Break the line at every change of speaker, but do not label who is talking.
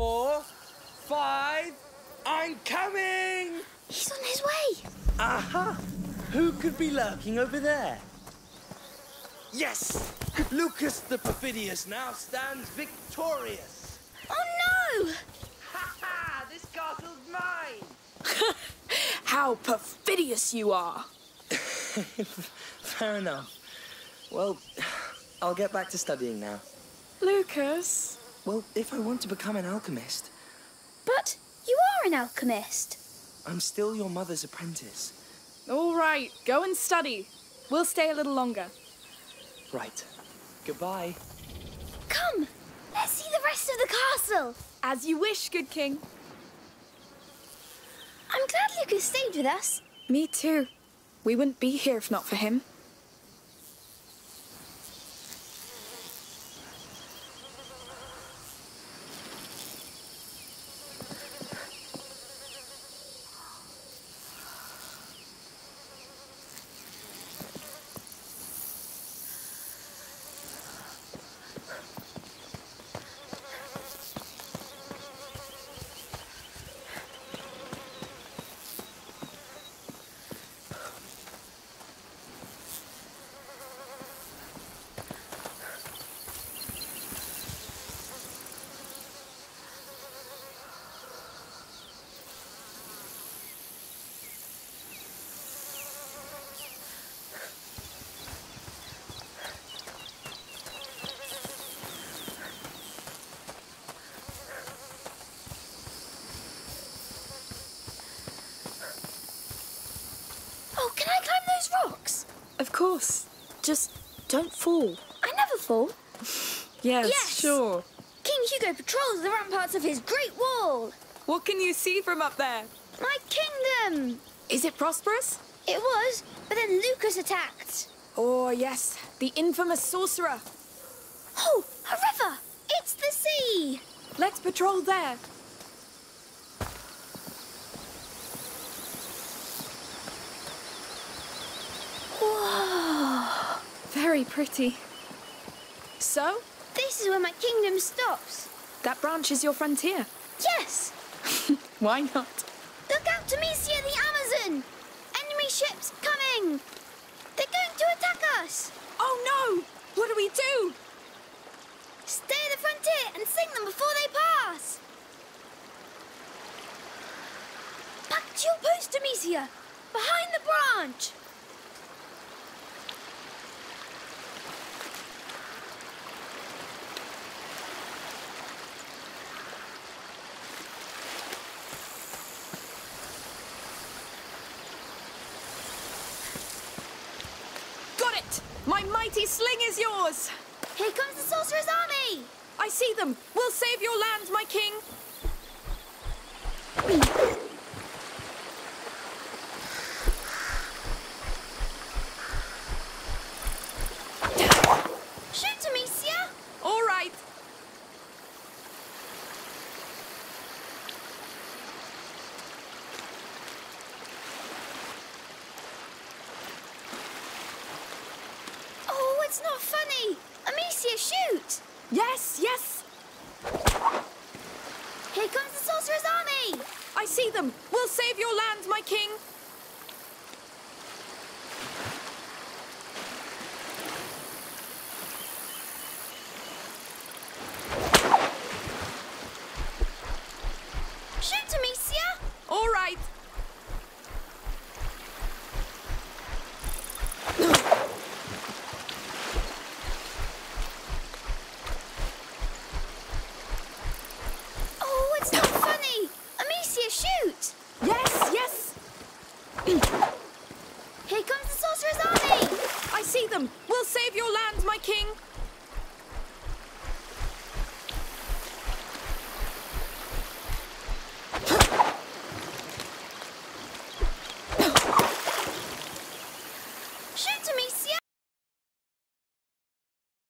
Four, five, I'm coming!
He's on his way.
Aha! Who could be lurking over there? Yes! Lucas the Perfidious now stands victorious!
Oh no!
Ha ha! This castle's mine!
How perfidious you are!
Fair enough. Well, I'll get back to studying now.
Lucas?
Well, if I want to become an alchemist,
But you are an alchemist.
I'm still your mother's apprentice.
All right, go and study. We'll stay a little longer.
Right. Goodbye.
Come, let's see the rest of the castle.
As you wish, good king.
I'm glad Lucas stayed with us.
Me too. We wouldn't be here if not for him.
Oh, can I climb those rocks?
Of course. Just don't fall.
I never fall.
Yes,
Yes!
sure.
King Hugo patrols the ramparts of his great wall.
What can you see from up there?
My kingdom.
Is it prosperous?
It was, but then Lucas attacked.
Oh, yes, the infamous sorcerer.
Oh, a river. It's the sea.
Let's patrol there. Very pretty. So,
This is where my kingdom stops.
that branch is your frontier.
Yes.
Why not?
Look out, Amicia the Amazon! Enemy ships coming! They're going to attack us!
Oh no! What do we do?
Stay at the frontier and sink them before they pass! Back to your post, Amicia! Behind the branch!
It! My mighty sling is yours!
Here comes the sorcerer's army!
I see them! We'll save your land, my king!
Shoot, Amicia!
All right.
It's not funny! Amicia, shoot!
Yes, yes!
Here comes the sorcerer's army!
I see them! We'll save your land, my king! We'll save your land, my king!